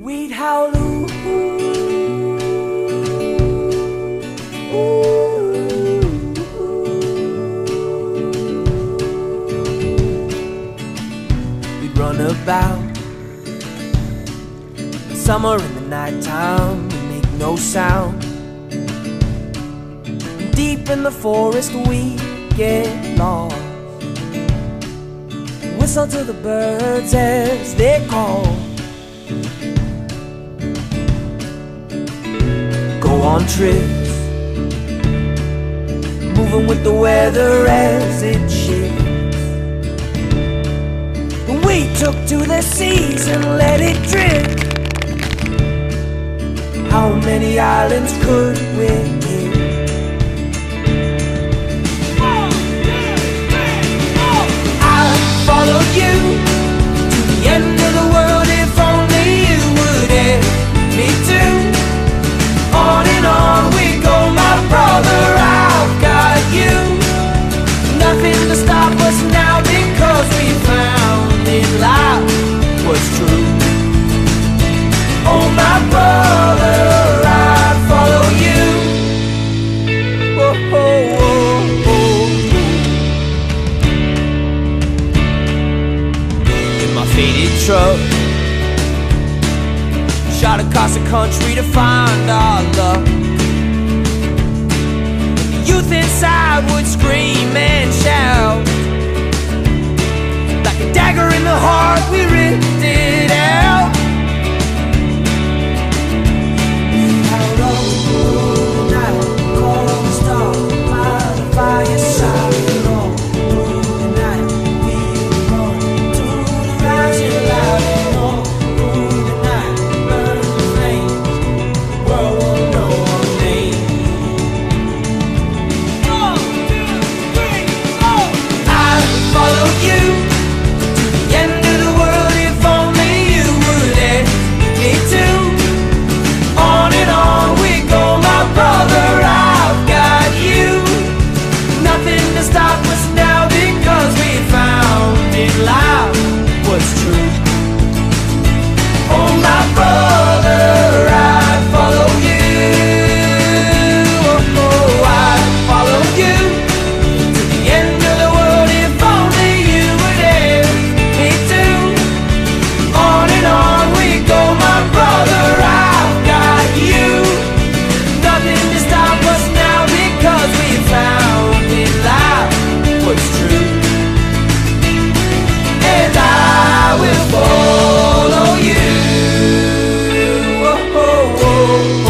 We'd howl ooh, ooh. We'd run about Summer in the nighttime, we make no sound. Deep in the forest, we get lost. Whistle to the birds as they call. On trips, moving with the weather as it shifts. We took to the seas and let it drift. How many islands could we? Faded truck, shot across the country to find our love. Youth inside would scream and shout. was true. Oh, my brother. oh.